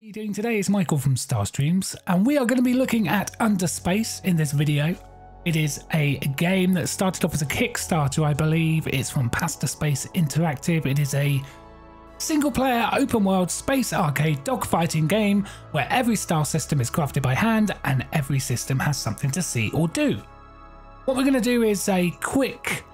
How you doing today? It's Michael from StarrStreams, and we are going to be looking at Underspace in this video. It is a game that started off as a Kickstarter, I believe. It's from Pastaspace Interactive. It is a single player open world space arcade dogfighting game where every star system is crafted by hand and every system has something to see or do. What we're going to do is a quick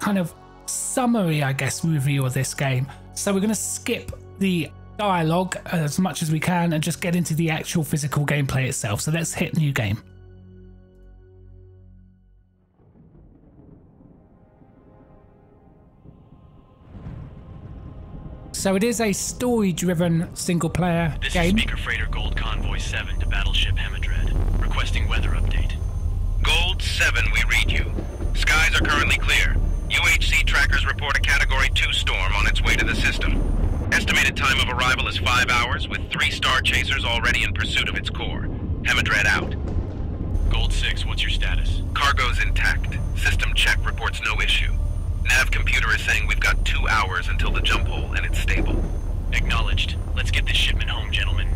kind of summary, I guess, review of this game. So we're going to skip the dialogue uh, as much as we can and just get into the actual physical gameplay itself. So let's hit new game. So it is a story-driven single-player game. This is Speaker Freighter Gold Convoy 7 to Battleship Hemidred, requesting weather update. Gold 7, we read you. Skies are currently clear. UHC trackers report a Category 2 storm on its way to the system. Estimated time of arrival is 5 hours, with three star chasers already in pursuit of its core. Hemidred out. Gold 6, what's your status? Cargo's intact. System check reports no issue. Nav computer is saying we've got two hours until the jump hole, and it's stable. Acknowledged. Let's get this shipment home, gentlemen.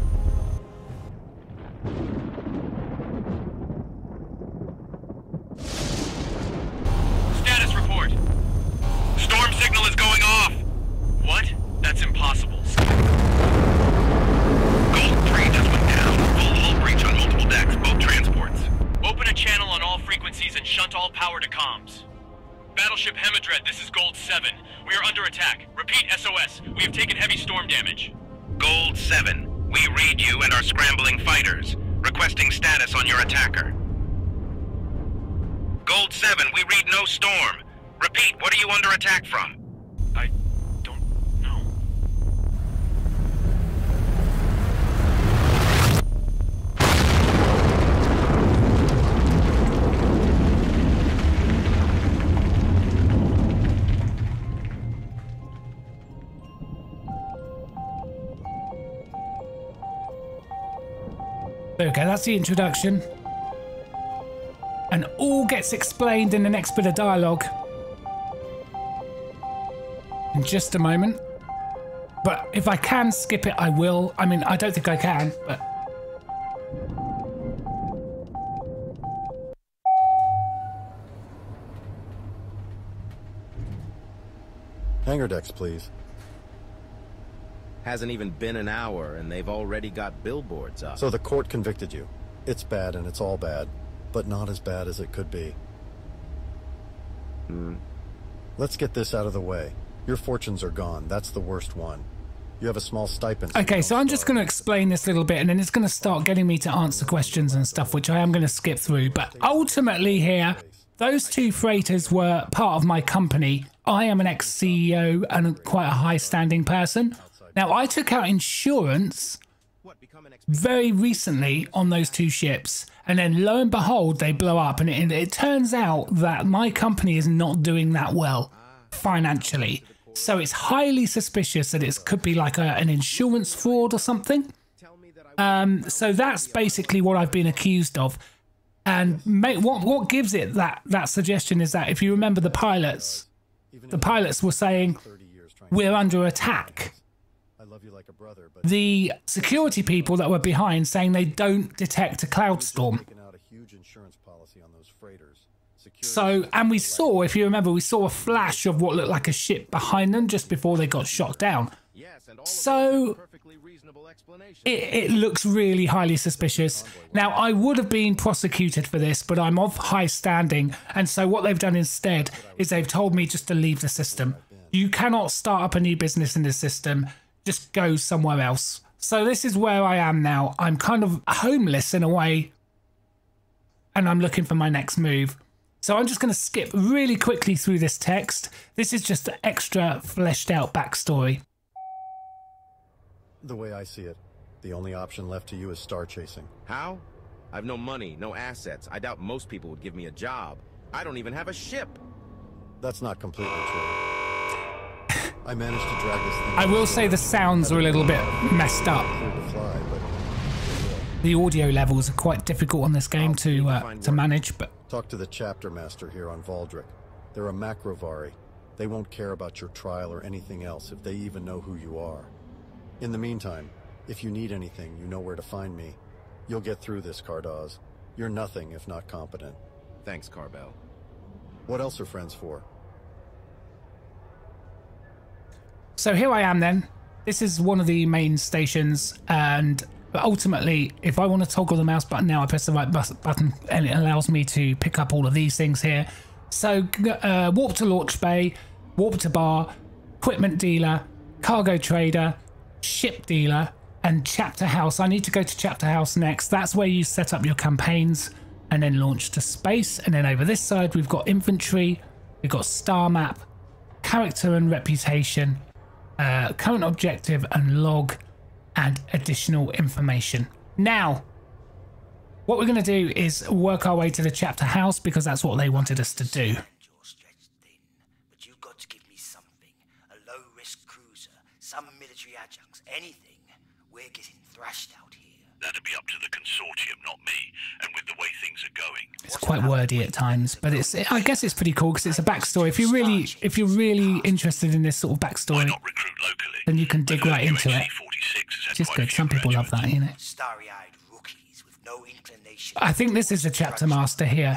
Hemidred, this is Gold 7. We are under attack. Repeat SOS. We have taken heavy storm damage. Gold 7, we read you and are scrambling fighters. Requesting status on your attacker. Gold 7, we read no storm. Repeat, what are you under attack from? Okay, that's the introduction. And all gets explained in the next bit of dialogue. In just a moment. But if I can skip it, I will. I mean, I don't think I can, but. Hangar decks, please. Hasn't even been an hour, and they've already got billboards up. So the court convicted you. It's bad and it's all bad, but not as bad as it could be. Hmm. Let's get this out of the way. Your fortunes are gone. That's the worst one. You have a small stipend. Okay, so I'm just going to explain this little bit and then it's going to start getting me to answer questions and stuff, which I am going to skip through. But ultimately, here, those two freighters were part of my company. I am an ex CEO and quite a high standing person. Now, I took out insurance very recently on those two ships, and then lo and behold, they blow up. And it, it turns out that my company is not doing that well financially. So it's highly suspicious that it could be like a, an insurance fraud or something. Um, so that's basically what I've been accused of. And what what gives it that that suggestion is that if you remember the pilots, the pilots were saying we're under attack. I love you like a brother, but The security people that were behind saying they don't detect a cloud storm. out a huge insurance policy on those freighters. So, and we saw, if you remember, we saw a flash of what looked like a ship behind them just before they got shot down. yes, and all So- perfectly reasonable explanation. It, it looks really highly suspicious. Now, I would have been prosecuted for this, but I'm of high standing. And so, what they've done instead is they've told me just to leave the system. You cannot start up a new business in this system, just go somewhere else. So, this is where I am now. I'm kind of homeless in a way, and I'm looking for my next move. So, I'm just going to skip really quickly through this text. This is just an extra fleshed out backstory. The way I see it, the only option left to you is star chasing. How? I've no money, no assets. I doubt most people would give me a job. I don't even have a ship. That's not completely true. I managed to drag this thing. I will say the sounds are a little bit messed up. fly, The audio levels are quite difficult on this game to uh, to manage, but talk to the chapter master here on Valdric. They're a Macrovari. They won't care about your trial or anything else if they even know who you are. In the meantime, If you need anything, you know where to find me. You'll get through this, Cardoz. You're nothing if not competent. Thanks, Carbell. What else are friends for? So here I am then. This is one of the main stations and ultimately if I want to toggle the mouse button now I press the right button and it allows me to pick up all of these things here. So uh, warp to launch bay, warp to bar, equipment dealer, cargo trader, ship dealer and chapter house. I need to go to chapter house next. That's where you set up your campaigns and then launch to space. And then over this side we've got infantry, we've got star map, character and reputation, uh, current objective and log, and additional information. Now, what we're going to do is work our way to the chapter house because that's what they wanted us to do. Thin, to some military adjuncts, anything. We're getting thrashed out here. That'd be up to the consortium, not me. And with the way things are going, It's quite wordy at times, but it's I guess it's pretty cool because it's a backstory. If you're really if you're really interested in this sort of why backstory, not recruit locally? then you can dig I right into it. UHC 46 has had Which is quite a good. Some people love that, you know. Starry-eyed rookies with no inclination. I think this is the chapter master here.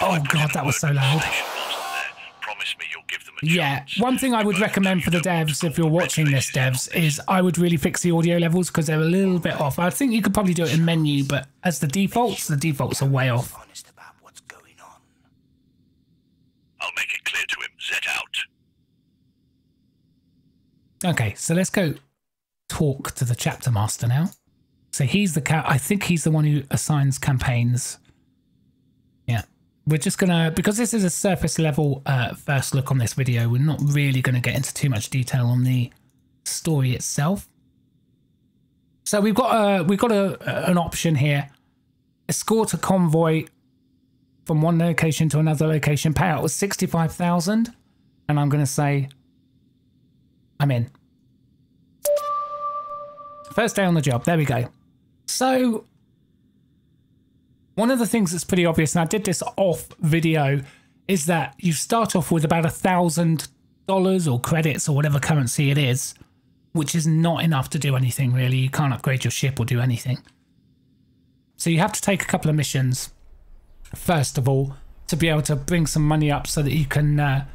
Oh God, that was so with the loud. station master there, Promise me you'll give them a Yeah, one thing I would recommend for the you don't want devs, if you're watching this, devs, is I would really fix the audio levels because they're a little bit off. I think you could probably do it in menu, but as the defaults, the defaults are way off. Honest about what's going on. I'll make it clear to him. Set out. Okay, so let's go talk to the chapter master now. So he's the cat. I think he's the one who assigns campaigns. We're just gonna because this is a surface level uh, first look on this video. We're not really gonna get into too much detail on the story itself. So we've got a we've got a an option here: escort a convoy from one location to another location. Payout was sixty five thousand, and I'm gonna say I'm in. First day on the job. There we go. So, one of the things that's pretty obvious, and I did this off video, is that you start off with about a thousand dollars or credits or whatever currency it is, which is not enough to do anything really. You can't upgrade your ship or do anything. So, you have to take a couple of missions, first of all, to be able to bring some money up so that you can uh,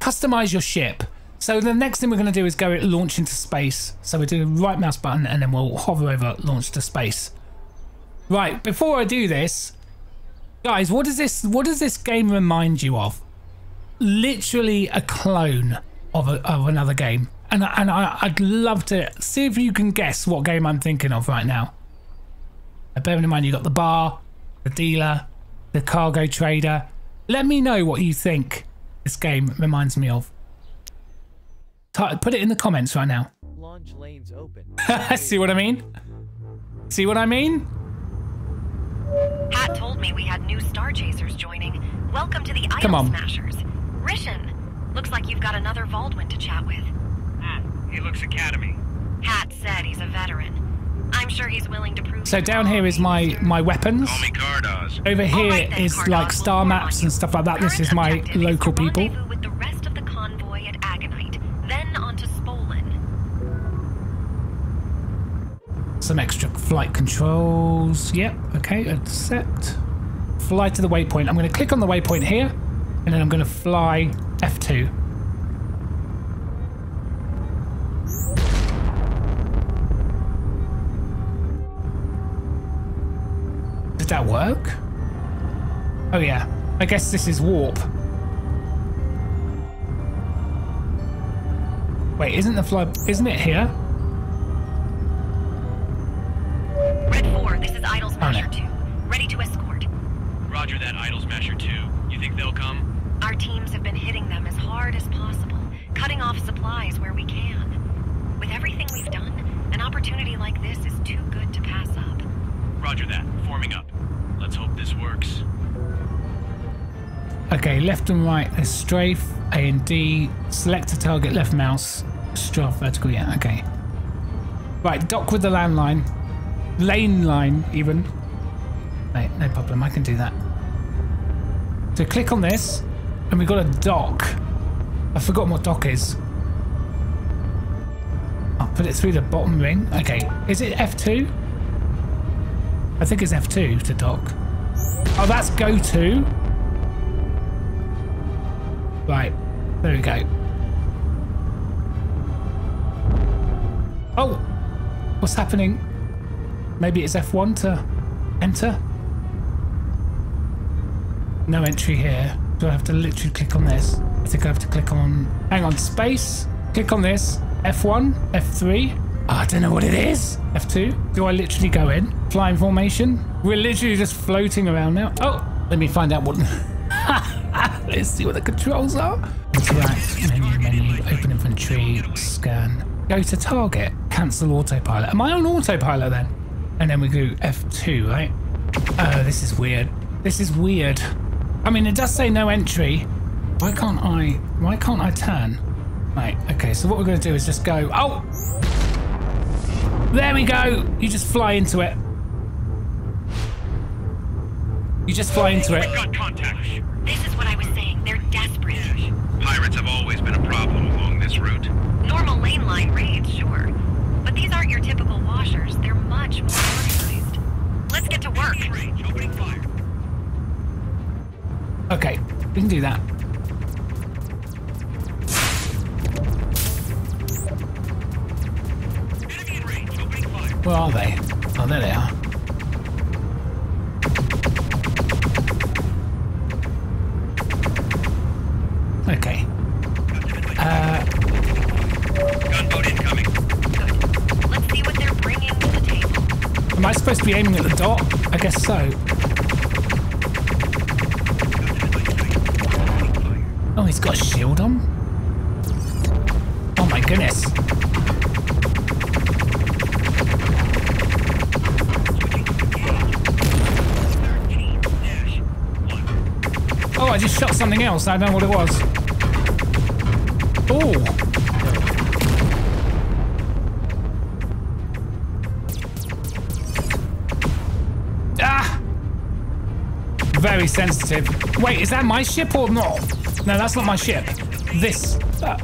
customize your ship. So the next thing we're going to do is go launch into space. So we do the right mouse button and then we'll hover over launch to space. Right, before I do this, guys, what does this what does this game remind you of? Literally a clone of, a, of another game. And, and I, I'd love to see if you can guess what game I'm thinking of right now. Now, bearing in mind you got the bar, the dealer, the cargo trader. Let me know what you think this game reminds me of. Ty- Put it in the comments right now. Launch lanes open. See what I mean? See what I mean? Pat told me we had new Star Chasers joining. Welcome to the Idol Come on. Smashers. Rishon, looks like you've got another Baldwin to chat with. Ah, he looks Academy. Pat said he's a veteran. I'm sure he's willing to prove. So down here is my my weapons. Call me Cardoz. Over All here right then, is Cardon, like we'll star maps and stuff like that. This is my objective is local to people. Some extra flight controls. Yep. Okay. Accept. Fly to the waypoint. I'm going to click on the waypoint here, and then I'm going to fly F2. Did that work? Oh yeah. I guess this is warp. Wait, isn't the fly? Isn't it here? D, select a target, left mouse, strafe, vertical, yeah, okay. Right, dock with the landline, lane line even. Right, no problem, I can do that. So click on this, and we've got a dock. I've forgotten what dock is. I'll Put it through the bottom ring. Okay, is it F2? I think it's F2 to dock. Oh, that's go to. Right, there we go. Oh, what's happening? Maybe it's F1 to enter? No entry here. Do I have to literally click on this? I think I have to click on... Hang on, space. Click on this. F1, F3. Oh, I don't know what it is. F2. Do I literally go in? Flying formation? We're literally just floating around now. Oh, let me find out what... Let's see what the controls are. Interact, menu, menu, open inventory, scan. Go to target, cancel autopilot. Am I on autopilot then? And then we do F2, right? Oh, this is weird. This is weird. I mean, it does say no entry. Why can't I, why can't I turn? Right, okay, so what we're going to do is just go, oh! There we go! You just fly into it. You just fly into it. This is what I was saying. They're desperate. Pirates have always been a goodness. Oh, I just shot something else. I don't know what it was. Oh. Ah! Very sensitive. Wait, is that my ship or not? No, that's not my ship. This. Uh,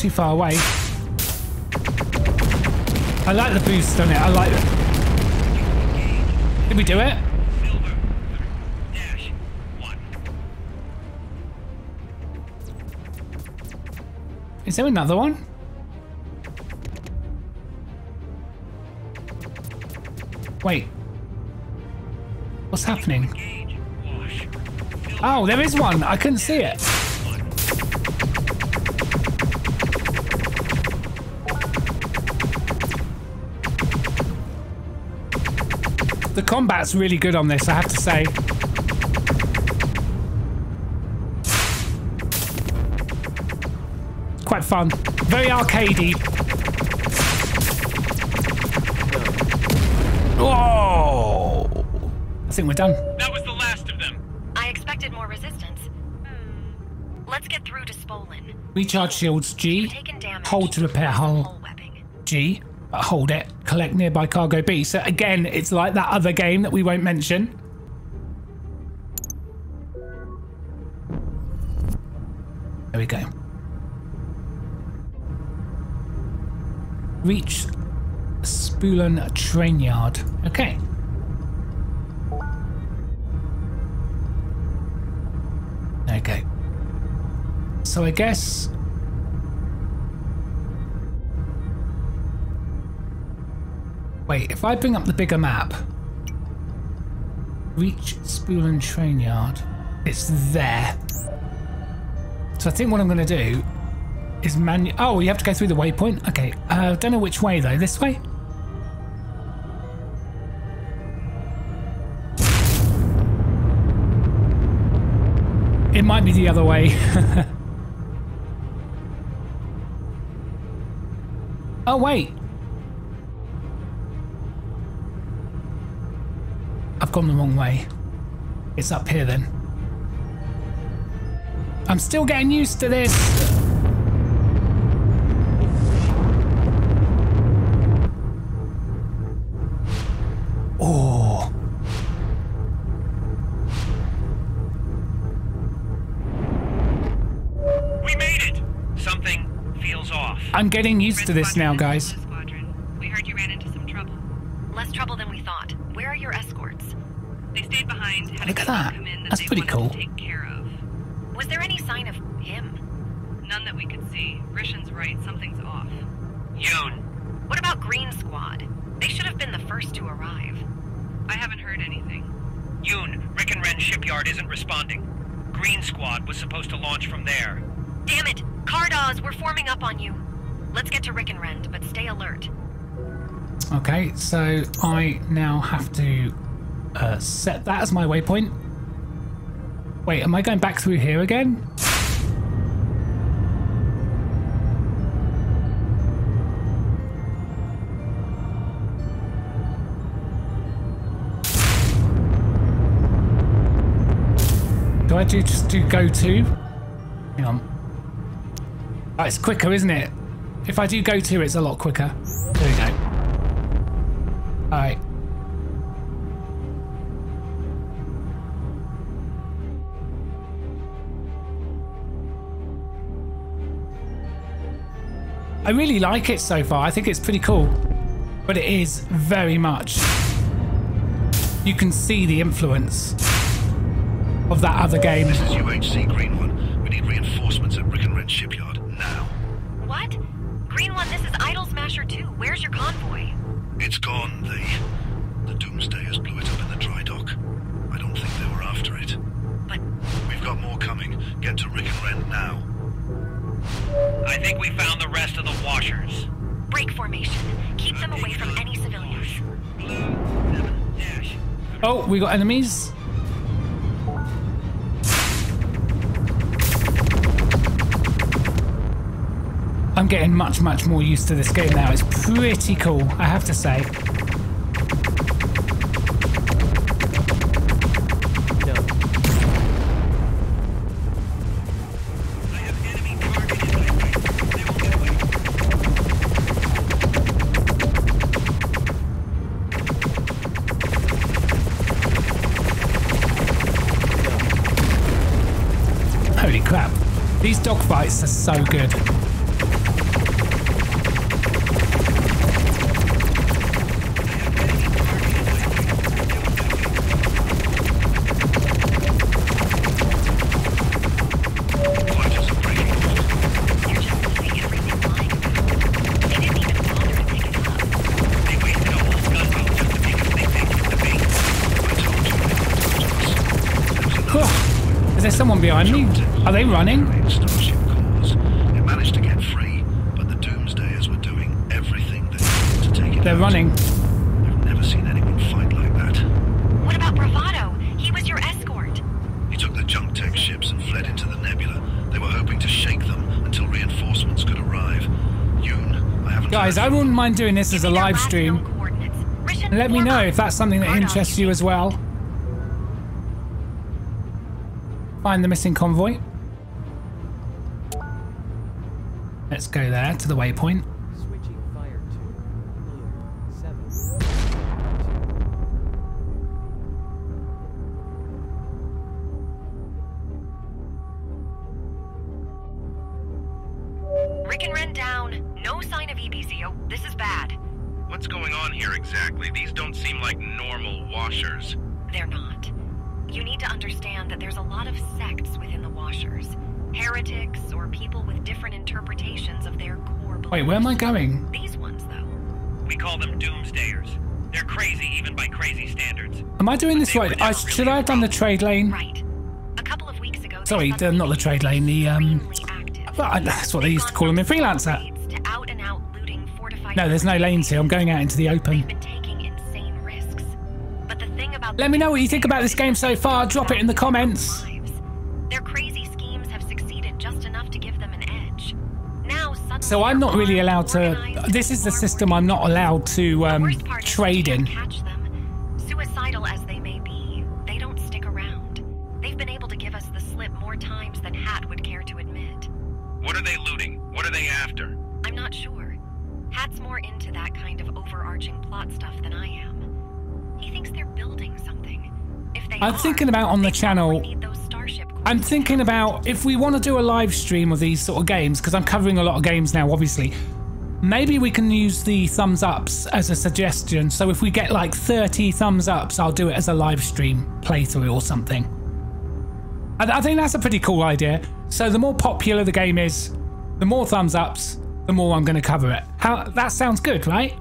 Too far away. I like the boost on it. I like it. Did we do it? Is there another one? Wait. What's happening? Oh, there is one. I couldn't see it. Combat's really good on this, I have to say. Quite fun. Very arcadey. Whoa! I think we're done. That was the last of them. I expected more resistance. Hmm. Let's get through to Spolin. Recharge shields G. Taken damage. Hold to repair hull Hull. G. Hold it. Collect nearby cargo B. So again, it's like that other game that we won't mention. There we go. Reach Spulen train yard. Okay. Okay. So I guess Wait, if I bring up the bigger map, reach Spulen train yard, it's there. So I think what I'm going to do is manu- Oh, you have to go through the waypoint? Okay, I uh, don't know which way though. This way? It might be the other way. oh, wait. I've gone the wrong way. It's up here then. I'm still getting used to this. Oh. We made it. Something feels off. I'm getting used to this now, guys. Pretty cool. take care of. Was there any sign of him? None that we could see. Rishan's right. Something's off. Yoon, What about Green Squad? They should have been the first to arrive. I haven't heard anything. Yoon, Rick and Ren shipyard isn't responding. Green Squad was supposed to launch from there. Damn it! Cardoz, we're forming up on you. Let's get to Rick and Rend, but stay alert. Okay, so I now have to uh, set that as my waypoint. Wait, am I going back through here again? Do I do just do go to? Hang on. Oh, it's quicker, isn't it? If I do go to, it's a lot quicker. There we go. Alright. I really like it so far. I think it's pretty cool. But it is very much. You can see the influence of that other game. This is UHC Green One. We need reinforcements at Rick and Red Shipyard now. What? Green One, this is Idol Smasher 2. Where's your convoy? It's gone. The the Doomsdayers blew it up in the dry dock. I don't think they were after it. But We've got more coming. Get to Rick and Red now. I think we found the rest of the washers. break formation. Keep them away from any civilians. Oh, we got enemies. I'm getting much, much more used to this game now. It's pretty cool, I have to say. Whew. Is there someone behind me? Are they running? great starship cause. It managed to get free, but the Doomsdayers were doing everything they could to take it They're running. I've never seen anyone fight like that. What about Bravado? He was your escort. He took the junk tech ships and fled into the nebula. They were hoping to shake them until reinforcements could arrive. Yoon, I haven't Guys, I wouldn't mind doing this as a Give me their live stream. known coordinates. Rishan, And let me know if that's something that interests you as well. Find the missing convoy. Let's go there to the waypoint. Rick and down. No sign of EBZO. This is bad. What's going on here exactly? These don't seem like normal washers. They're not. You need to understand that there's a lot of sects within the Washers. Heretics or people with different interpretations of their core beliefs. Wait, where am I going? These ones, though. We call them doomsdayers. They're crazy even by crazy standards. Am I doing this right? I, should really I have done the trade lane? Right. A couple of weeks ago. Sorry, the- not the trade lane, the, um, extremely active. Well, that's what they used to call them in Freelancer. No, there's no lanes here. I'm going out into the open. Let me know what you think about this game so far. Drop it in the comments. So I'm not really allowed to. This is the system I'm not allowed to um, trade in. Thinking about on the channel probably need those starship I'm thinking about if we want to do a live stream of these sort of games, because I'm covering a lot of games now, obviously. Maybe we can use the thumbs ups as a suggestion. So if we get like 30 thumbs ups, I'll do it as a live stream playthrough or something. I, I think that's a pretty cool idea. So the more popular the game is, the more thumbs ups, the more I'm going to cover it. How that sounds good, right?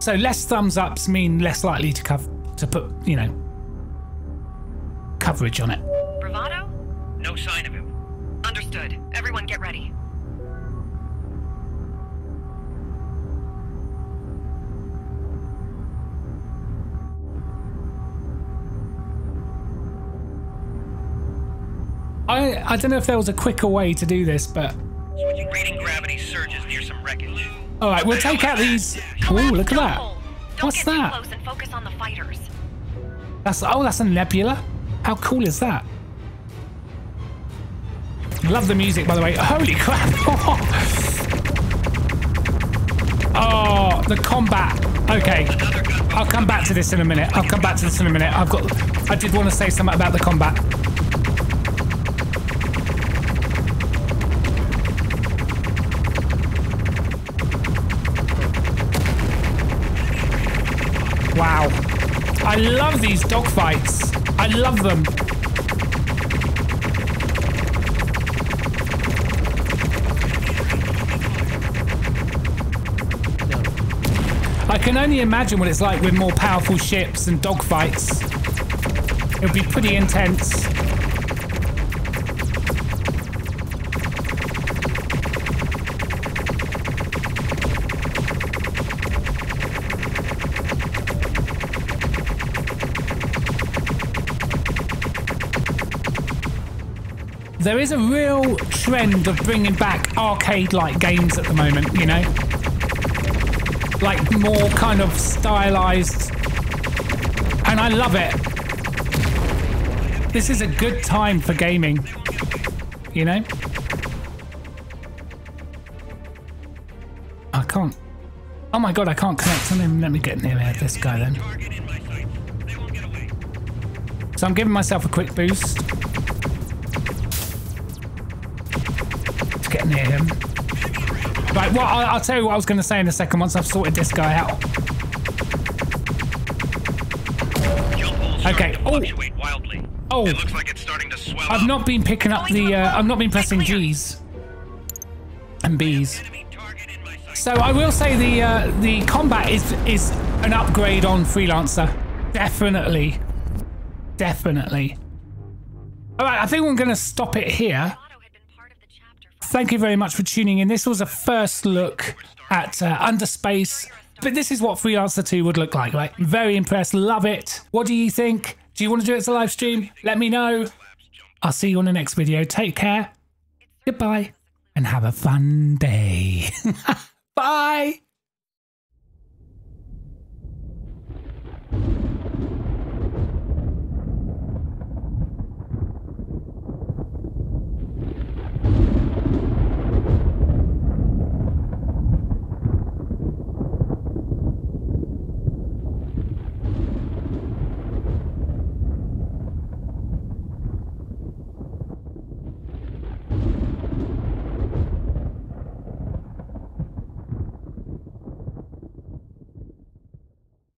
So less thumbs ups mean less likely to cover to put, you know, coverage on it. Bravado? No sign of him. Understood. Everyone get ready. I I don't know if there was a quicker way to do this, but reading gravity surges near some wreckage. all right, we'll take out these. Oh, look at that. What's that? Close and focus on the fighters. That's oh, that's a nebula. How cool is that? Love the music, by the way. Holy crap! oh, the combat. Okay, I'll come back to this in a minute. I'll come back to this in a minute. I've got. I did want to say something about the combat. Wow. I love these dogfights. I love them. I can only imagine what it's like with more powerful ships and dogfights. It'll be pretty intense. There is a real trend of bringing back arcade-like games at the moment, you know? Like more kind of stylized. And I love it. This is a good time for gaming, you know? I can't. Oh my god, I can't connect. Let me, let me get near this guy then. So I'm giving myself a quick boost. Near him. Right, well, I'll, I'll tell you what I was going to say in a second once I've sorted this guy out. Okay. Oh. Oh. It looks like it's starting to swell I've not been picking up the. Uh, I've not been pressing G's and B's. So I will say the uh, the combat is is an upgrade on freelancer. Definitely, definitely. All right, I think we're going to stop it here. Thank you very much for tuning in. This was a first look at uh, Underspace, but this is what Freelancer 2 would look like, right? Very impressed, love it. What do you think? Do you want to do it as a live stream? Let me know. I'll see you on the next video. Take care. Goodbye and have a fun day. Bye.